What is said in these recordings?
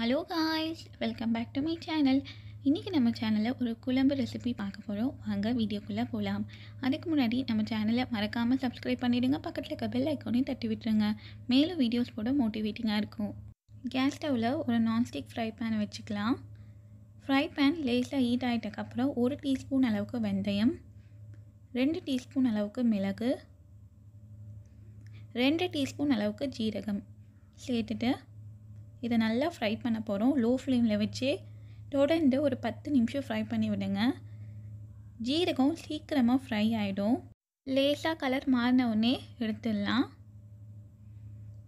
Hello guys welcome back to my channel இன்றைக்கி நம்ம சேனலில் ஒரு குழம்பு ரெசிபி பார்க்க போகிறோம் வாங்க வீடியோக்குள்ளே போகலாம் அதுக்கு முன்னாடி நம்ம சேனலை மறக்காமல் சப்ஸ்கிரைப் பண்ணிவிடுங்க பக்கத்தில் இருக்க பெல் ஐக்கோனையும் தட்டி விட்டுருங்க. மேலும் வீடியோஸ் போட மோட்டிவேட்டிங்காக இருக்கும். கேஸ் ஸ்டவ்வில் ஒரு நான்ஸ்டிக் ஃப்ரை பேன் வச்சுக்கலாம். ஃப்ரை பேன் லேஸாக ஹீட் ஆகிட்டக்கப்புறம் ஒரு டீஸ்பூன் அளவுக்கு வெந்தயம். ரெண்டு டீஸ்பூன் அளவுக்கு மிளகு. ரெண்டு டீஸ்பூன் அளவுக்கு ஜீரகம். சேர்த்துட்டு இதை நல்லா ஃப்ரை பண்ண போகிறோம் லோ ஃப்ளேமில் வச்சு தொடர்ந்து ஒரு பத்து நிமிஷம் ஃப்ரை பண்ணி விடுங்க. ஜீரகம் சீக்கிரமாக ஃப்ரை ஆகிடும் லேசாக கலர் மாறின உடனே எடுத்துடலாம்.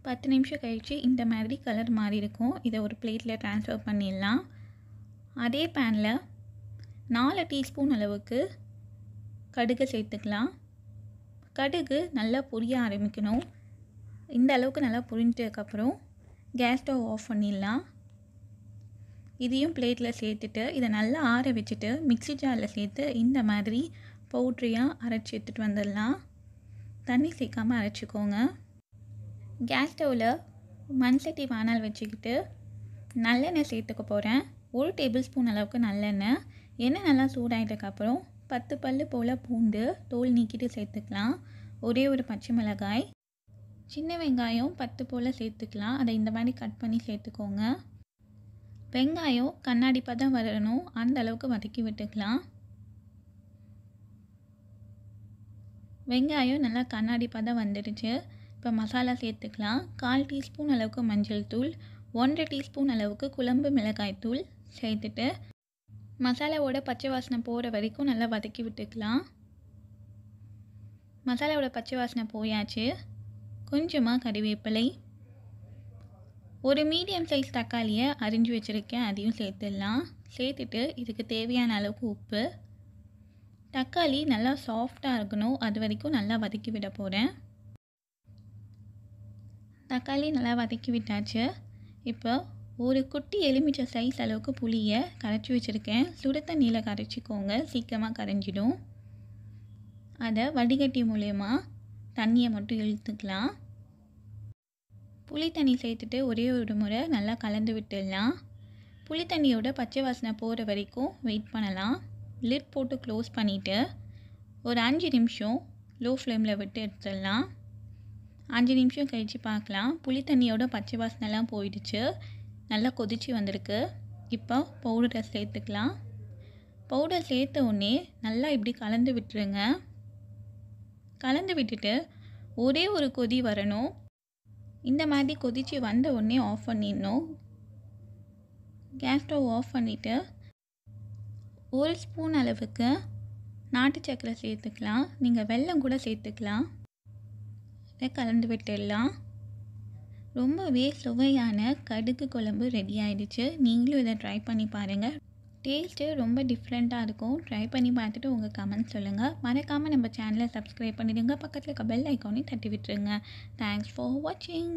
பத்து நிமிஷம் கழித்து இந்த மாதிரி கலர் மாறி இருக்கும். இதை ஒரு பிளேட்டில் ட்ரான்ஸ்ஃபர் பண்ணிடலாம். அதே பேனில் நாலு டீஸ்பூன் அளவுக்கு கடுகு சேர்த்துக்கலாம். கடுகு நல்லா பொரிய ஆரம்பிக்கணும். இந்த அளவுக்கு நல்லா பொரிஞ்சதுக்கப்புறம் கேஸ் ஸ்டவ் ஆஃப் பண்ணிடலாம். இதையும் பிளேட்டில் சேர்த்துட்டு இதை நல்லா ஆற வச்சுட்டு மிக்ஸி ஜாரில் சேர்த்து இந்த மாதிரி பவுட்ரியாக அரைச்சி எடுத்துகிட்டு வந்துடலாம். தண்ணி சேர்க்காமல் அரைச்சிக்கோங்க. கேஸ் ஸ்டவ்வில் மண் சட்டி வானல் வச்சுக்கிட்டு நல்லெண்ணெய் சேர்த்துக்க போகிறேன் ஒரு டேபிள் ஸ்பூன் அளவுக்கு நல்லெண்ணெய். எண்ணெய் நல்லா சூடாயிட்டதுக்கப்புறம் பத்து பல் போல் பூண்டு தோல் நீக்கிட்டு சேர்த்துக்கலாம். ஒரே ஒரு பச்சை மிளகாய். சின்ன வெங்காயம் பத்து போல் சேர்த்துக்கலாம். அதை இந்த மாதிரி கட் பண்ணி சேர்த்துக்கோங்க. வெங்காயம் கண்ணாடி பதம் வரணும். அந்த அளவுக்கு வதக்கி விட்டுக்கலாம். வெங்காயம் நல்லா கண்ணாடி பதம் வந்துடுச்சு. இப்போ மசாலா சேர்த்துக்கலாம். கால் டீஸ்பூன் அளவுக்கு மஞ்சள் தூள் ஒன்றரை டீஸ்பூன் அளவுக்கு குழம்பு மிளகாய் தூள் சேர்த்துட்டு மசாலாவோட பச்சை வாசனை போகிற வரைக்கும் நல்லா வதக்கி விட்டுக்கலாம். மசாலாவோட பச்சை வாசனை போயாச்சு. கொஞ்சமாக கறிவேப்பிலை ஒரு மீடியம் சைஸ் தக்காளியை அரிஞ்சு வச்சுருக்கேன் அதையும் சேர்த்துடலாம். சேர்த்துட்டு இதுக்கு தேவையான அளவுக்கு உப்பு. தக்காளி நல்லா சாஃப்டாக இருக்கணும். அது வரைக்கும் நல்லா வதக்கி விட போகிறேன் தக்காளி நல்லா வதக்கி விட்டாச்சு. இப்போ ஒரு குட்டி எலுமிச்சை சைஸ் அளவுக்கு புளியை கரைச்சி வச்சுருக்கேன். சுடு தண்ணியில் கரைச்சிக்கோங்க. சீக்கிரமாக கரைஞ்சிடும். அதை வடிகட்டி மூலயமா தண்ணியை மட்டும் இழுத்துக்கலாம். புளி தண்ணி சேர்த்துட்டு ஒரே ஒரு முறை நல்லா கலந்து விட்டுடலாம். புளி தண்ணியோட பச்சை வாசனை போகிற வரைக்கும் வெயிட் பண்ணலாம். லிட் போட்டு க்ளோஸ் பண்ணிவிட்டு ஒரு அஞ்சு நிமிஷம் லோ ஃப்ளேமில் விட்டு எடுத்துடலாம். அஞ்சு நிமிஷம் கழித்து பார்க்கலாம். புளி தண்ணியோட பச்சை வாசனைலாம் போயிடுச்சு. நல்லா கொதிச்சு வந்திருக்கு. இப்போ பவுடரை சேர்த்துக்கலாம். பவுடர் சேர்த்த உடனே நல்லா இப்படி கலந்து விட்டுருங்க. கலந்து விட்டுட்டு ஒரே ஒரு கொதி வரணும். இந்த மாதிரி கொதித்து வந்த உடனே ஆஃப் பண்ணிடணும். கேஸ் ஸ்டவ் ஆஃப் பண்ணிவிட்டு ஒரு ஸ்பூன் அளவுக்கு நாட்டு சக்கரை சேர்த்துக்கலாம். நீங்கள் வெல்லம் கூட சேர்த்துக்கலாம். இதை கலந்து விட்டுடலாம். ரொம்பவே சுவையான கடுகு குழம்பு ரெடி ஆகிடுச்சு நீங்களும் இதை ட்ரை பண்ணி பாருங்கள் டேஸ்ட்டு ரொம்ப டிஃப்ரெண்ட்டாக இருக்கும். ட்ரை பண்ணி பார்த்துட்டு உங்கள் கமெண்ட் சொல்லுங்கள் மறக்காமல் நம்ம சேனலை சப்ஸ்கிரைப் பண்ணிடுங்க. பக்கத்தில் இருக்க பெல் ஐக்கானையும் தட்டி விட்டுருங்க. தேங்க்ஸ் ஃபார் வாட்சிங்